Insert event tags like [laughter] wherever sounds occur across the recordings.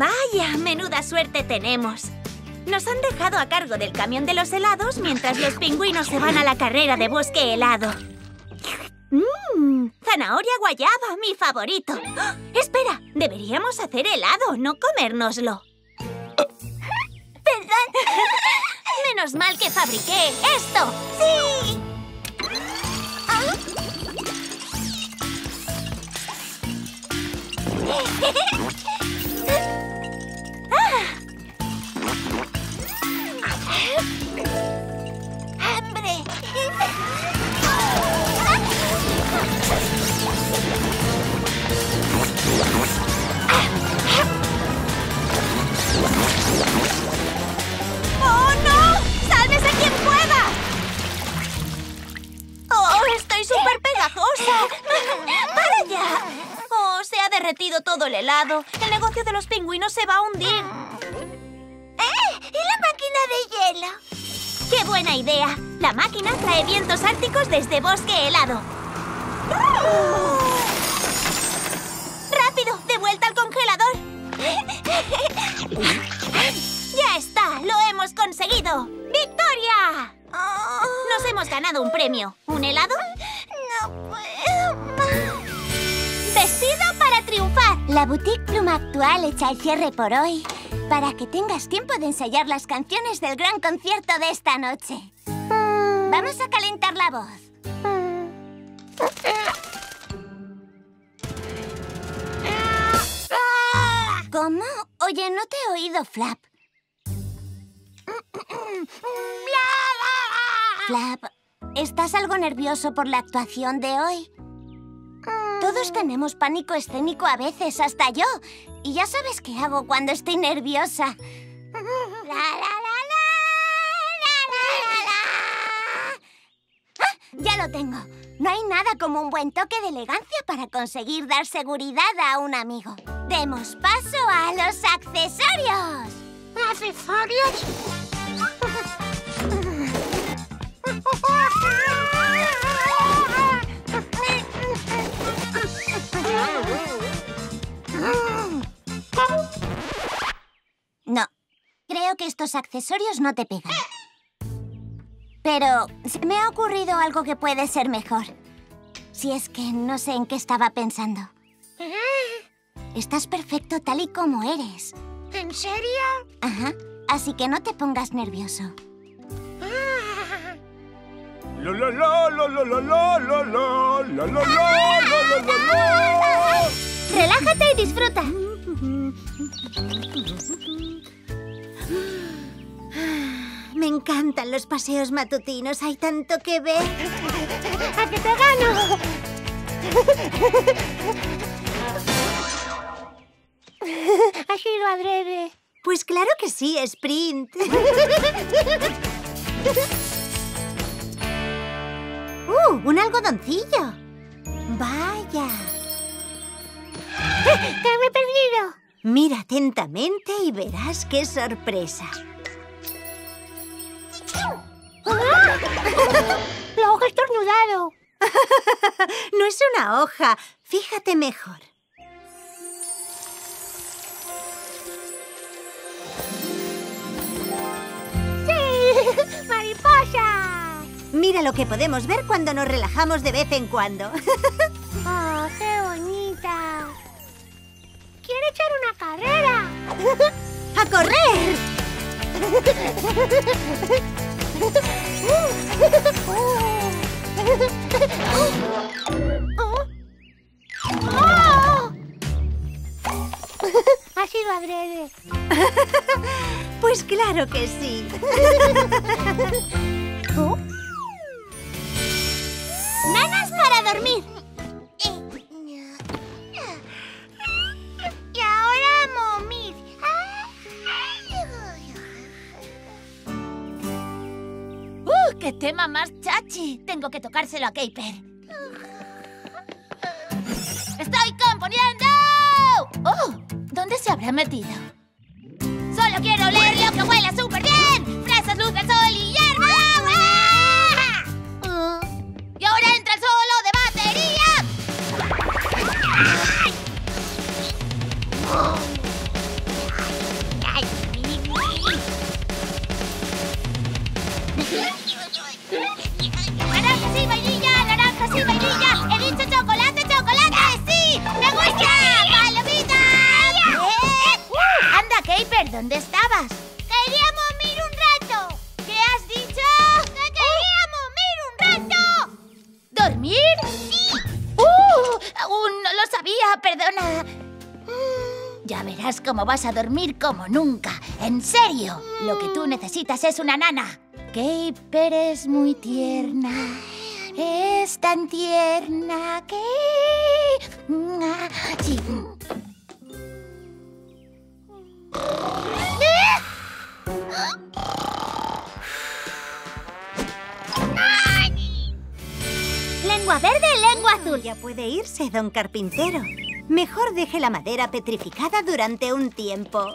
Vaya, menuda suerte tenemos. Nos han dejado a cargo del camión de los helados mientras los pingüinos se van a la carrera de bosque helado. Mmm, zanahoria guayaba, mi favorito. ¡Ah! Espera, deberíamos hacer helado, no comérnoslo. Perdón. Menos mal que fabriqué esto. Sí. ¡Hambre! Derretido todo el helado! El negocio de los pingüinos se va a hundir. ¡Eh! ¿Y la máquina de hielo? ¡Qué buena idea! La máquina trae vientos árticos desde bosque helado. ¡Rápido! ¡De vuelta al congelador! ¡Ya está! ¡Lo hemos conseguido! ¡Victoria! Oh, Nos hemos ganado un premio. ¿Un helado? La boutique Pluma actual echa el cierre por hoy para que tengas tiempo de ensayar las canciones del gran concierto de esta noche. Vamos a calentar la voz. ¿Cómo? Oye, no te he oído, Flap. Flap, ¿estás algo nervioso por la actuación de hoy? Todos tenemos pánico escénico a veces, hasta yo. Y ya sabes qué hago cuando estoy nerviosa. La, la, la, la, la, la, la, la. ¡Ah! Ya lo tengo. No hay nada como un buen toque de elegancia para conseguir dar seguridad a un amigo. Demos paso a los accesorios. ¿Accesorios? [laughs] No, creo que estos accesorios no te pegan. Pero se me ha ocurrido algo que puede ser mejor. Si es que no sé en qué estaba pensando. Estás perfecto tal y como eres. ¿En serio? Ajá, así que no te pongas nervioso. ¡Relájate y disfruta! Me encantan los paseos matutinos. Hay tanto que ver. ¡A que te gano! ha sido adrede. Pues claro que sí, Sprint. [laughs] ¡Uh! ¡Un algodoncillo! ¡Vaya! ¡Que me he perdido! Mira atentamente y verás qué sorpresa. La hoja estornudado. [laughs] No es una hoja. Fíjate mejor. ¡Sí! ¡Mariposa! Mira lo que podemos ver cuando nos relajamos de vez en cuando. [laughs] ¡Oh, qué bonita! ¿Quiere echar una carrera? [laughs] ¡A correr! [laughs] ¡Oh! Ha sido adrede. [laughs] Pues claro que sí. ¡Nanas para dormir! ¡Qué tema más chachi! Tengo que tocárselo a Caper. ¡Estoy componiendo! ¡Oh! ¿Dónde se habrá metido? ¡Solo quiero oler lo que huela súper bien! ¿Dónde estabas? ¡Quería momir un rato! ¿Qué has dicho? ¡Que quería momir un rato! ¿Dormir? ¡Sí! ¡Uh! Aún no lo sabía, perdona. Mm, Ya verás cómo vas a dormir como nunca. En serio. Lo que tú necesitas es una nana. Caper es muy tierna. Es tan tierna que... Ah, Sí. Lengua verde, lengua azul. Ya puede irse, don carpintero. Mejor deje la madera petrificada durante un tiempo. [laughs]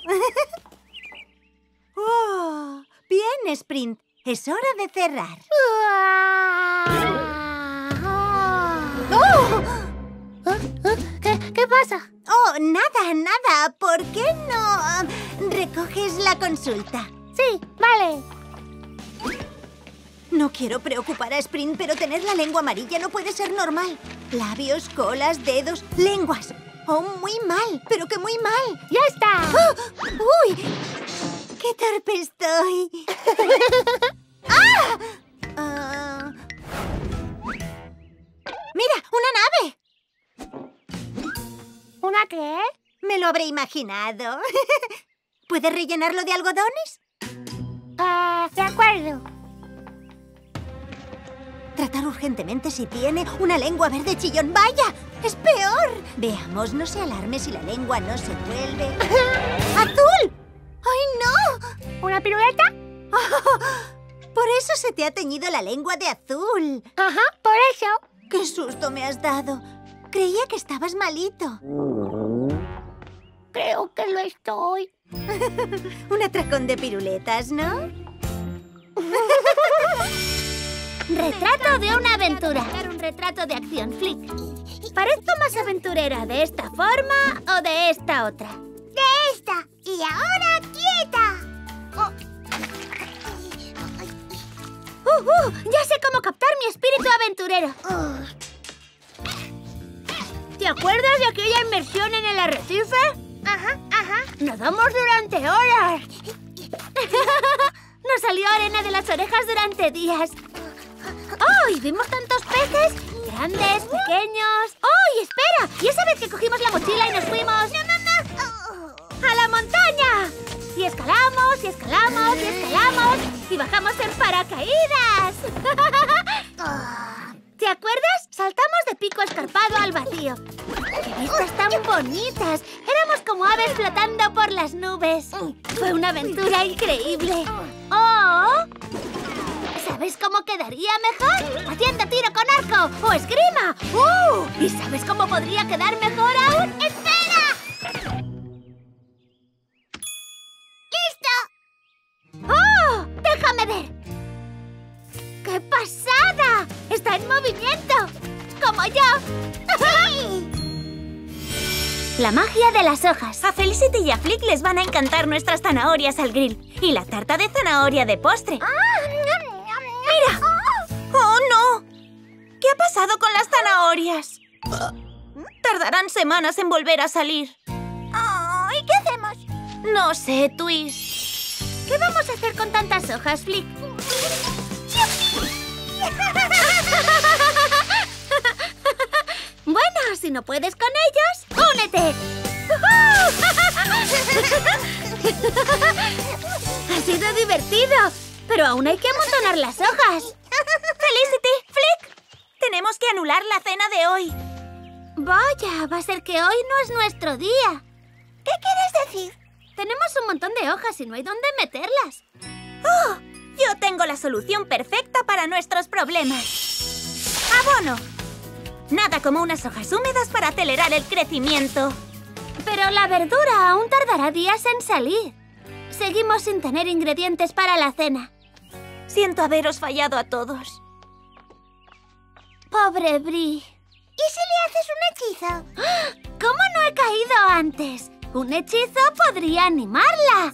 oh, bien, Sprint. Es hora de cerrar. ¡Oh! ¿Qué, ¿Qué pasa? Oh, nada, nada. ¿Por qué no recoges la consulta? Sí, vale. No quiero preocupar a Sprint, pero tener la lengua amarilla no puede ser normal. Labios, colas, dedos, lenguas. Oh, muy mal, pero que muy mal. ¡Ya está! ¡Ah! ¡Uy! ¡Qué torpe estoy! [laughs] habré imaginado. [laughs] ¿Puedes rellenarlo de algodones? Ah, de acuerdo. Tratar urgentemente si tiene una lengua verde chillón. ¡Vaya! ¡Es peor! Veamos, no se alarme si la lengua no se vuelve... [laughs] ¡Azul! ¡Ay, no! ¿Una pirueta? [laughs] Por eso se te ha teñido la lengua de azul. Ajá, por eso. ¡Qué susto me has dado! Creía que estabas malito. Que lo estoy. [laughs] Un atracón de piruletas, ¿no? [laughs] Retrato de una aventura. Un retrato de acción flick. ¿Parezco más aventurera de esta forma o de esta otra? De esta. Y ahora quieta. ¡Uh, uh! Ya sé cómo captar mi espíritu aventurero. ¿Te acuerdas de aquella inmersión en el arrecife? Ajá, ajá. Nadamos durante horas. Nos salió arena de las orejas durante días. ¡Oh! Y vimos tantos peces. Grandes, pequeños. ¡Oh! Y espera. ¿Y esa vez que cogimos la mochila y nos fuimos? ¡No, no, no! ¡A la montaña! Y escalamos, y escalamos, y escalamos. Y bajamos en paracaídas. [laughs] ¿Te acuerdas? Saltamos de pico escarpado al vacío. ¡Qué vistas tan bonitas! Éramos como aves flotando por las nubes. Fue una aventura increíble. ¡Oh! ¿Sabes cómo quedaría mejor? Haciendo tiro con arco o esgrima. ¡Uh! ¿Y sabes cómo podría quedar mejor aún? ¡Espera! ¡Listo! ¡Oh! ¡Déjame ver! ¡Qué pasada! ¡Está en movimiento! ¡Como yo! La magia de las hojas. A Felicity y a Flick les van a encantar nuestras zanahorias al grill. Y la tarta de zanahoria de postre. ¡Mira! ¡Oh, no! ¿Qué ha pasado con las zanahorias? Tardarán semanas en volver a salir. Oh, ¿Y qué hacemos? No sé, Twist. ¿Qué vamos a hacer con tantas hojas, Flick? [laughs] [laughs] bueno, si no puedes con ellos, únete. [laughs] ha sido divertido, pero aún hay que amontonar las hojas. Felicity, Flick, tenemos que anular la cena de hoy. Vaya, va a ser que hoy no es nuestro día. ¿Qué quieres decir? Tenemos un montón de hojas y no hay dónde meterlas. ¡Oh! Yo tengo la solución perfecta para nuestros problemas. ¡Abono! Nada como unas hojas húmedas para acelerar el crecimiento. Pero la verdura aún tardará días en salir. Seguimos sin tener ingredientes para la cena. Siento haberos fallado a todos. Pobre Brie. ¿Y si le haces un hechizo? ¿Cómo no he caído antes? Un hechizo podría animarla.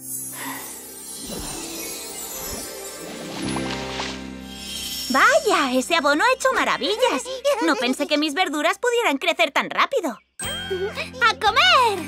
Vaya, ese abono ha hecho maravillas. No pensé que mis verduras pudieran crecer tan rápido. ¡A comer!